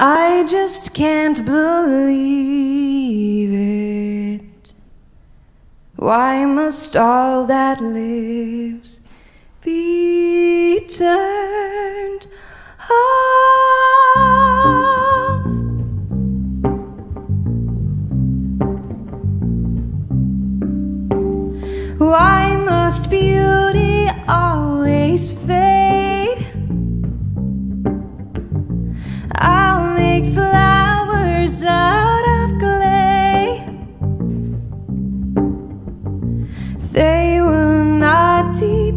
I just can't believe it. Why must all that lives be turned off? Why must beauty always fade?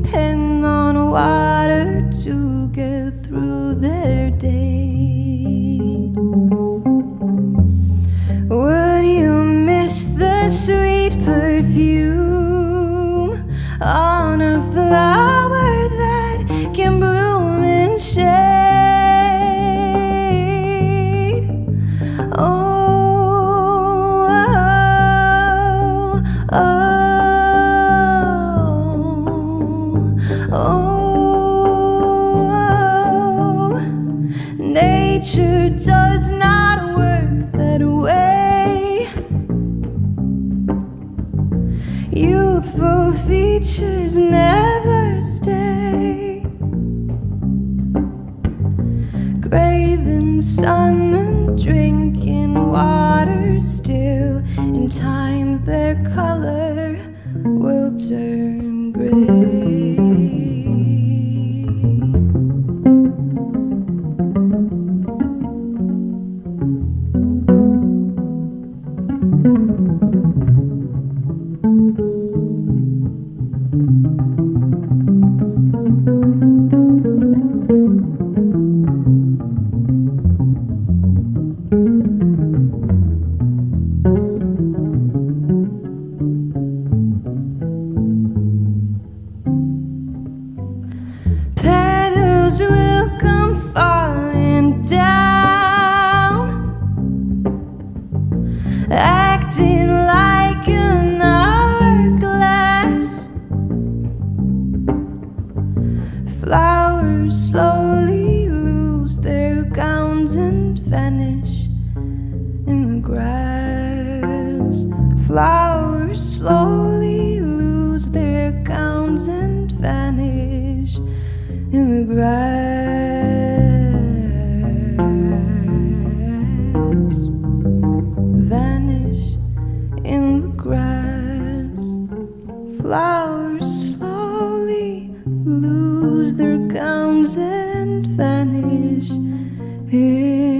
Depend on water to get through their day. Would you miss the sweet perfume on a flower oh. Nature does not work that way. Youthful features never stay. Graven sun and drinking water still. In time, their color will turn acting like an hourglass. Flowers slowly lose their gowns and vanish in the grass. Flowers slowly lose their gowns and vanish in the grass. Lose